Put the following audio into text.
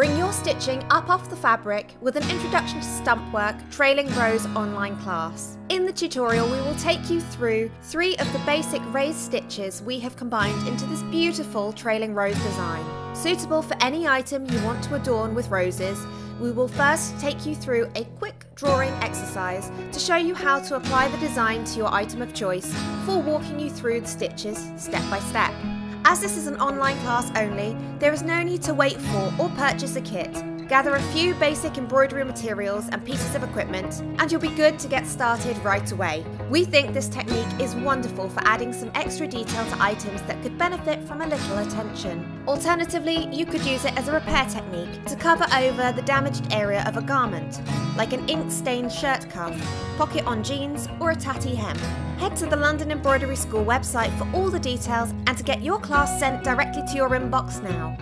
Bring your stitching up off the fabric with an introduction to stump work trailing rose online class. In the tutorial we will take you through three of the basic raised stitches we have combined into this beautiful trailing rose design. Suitable for any item you want to adorn with roses, we will first take you through a quick drawing exercise to show you how to apply the design to your item of choice before walking you through the stitches step by step. As this is an online class only, there is no need to wait for or purchase a kit. Gather a few basic embroidery materials and pieces of equipment, and you'll be good to get started right away. We think this technique is wonderful for adding some extra detail to items that could benefit from a little attention. Alternatively, you could use it as a repair technique to cover over the damaged area of a garment, like an ink-stained shirt cuff, pocket on jeans, or a tatty hem. Head to the London Embroidery School website for all the details and to get your class sent directly to your inbox now.